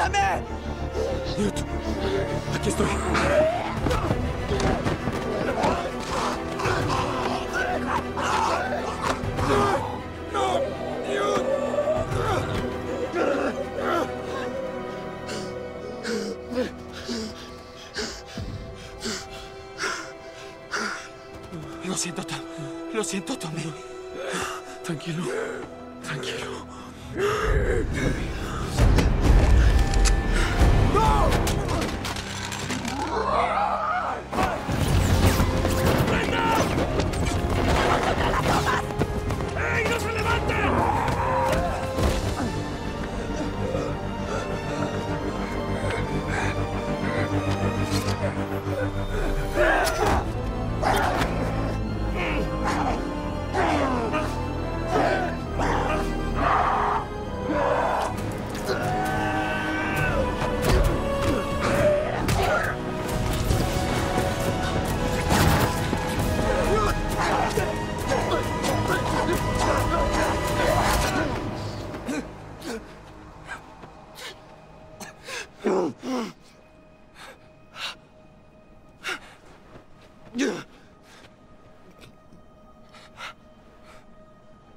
¡Mátame! Newt, aquí estoy. ¡No! ¡Newt! Lo siento, Tom. Lo siento, Tommy. Tranquilo. Tranquilo.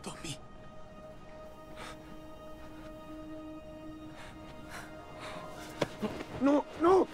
Tommy. ¡No! ¡No!